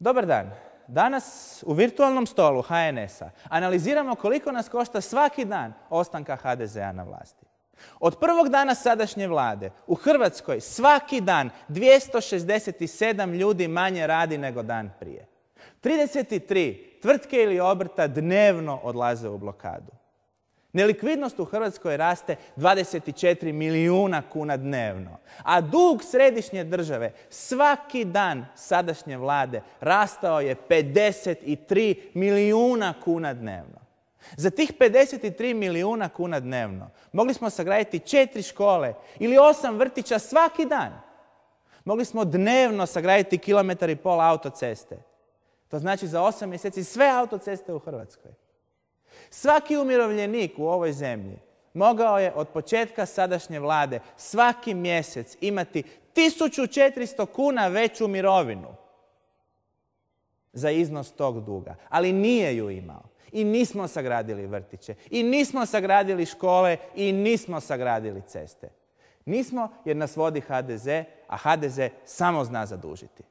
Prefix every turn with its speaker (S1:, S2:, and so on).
S1: Dobar dan. Danas u virtualnom stolu HNS-a analiziramo koliko nas košta svaki dan ostanka HDZ-a na vlasti. Od prvog dana sadašnje vlade u Hrvatskoj svaki dan 267 ljudi manje radi nego dan prije. 33 tvrtke ili obrta dnevno odlaze u blokadu. Nelikvidnost u Hrvatskoj raste 24 milijuna kuna dnevno, a dug središnje države svaki dan sadašnje vlade rastao je 53 milijuna kuna dnevno. Za tih 53 milijuna kuna dnevno mogli smo sagraditi četiri škole ili osam vrtića svaki dan. Mogli smo dnevno sagraditi kilometar i pol autoceste. To znači za osam mjeseci sve autoceste u Hrvatskoj. Svaki umirovljenik u ovoj zemlji mogao je od početka sadašnje vlade svaki mjesec imati 1400 kuna veću mirovinu za iznos tog duga. Ali nije ju imao. I nismo sagradili vrtiće. I nismo sagradili škole. I nismo sagradili ceste. Nismo jer nas vodi HDZ, a HDZ samo zna zadužiti.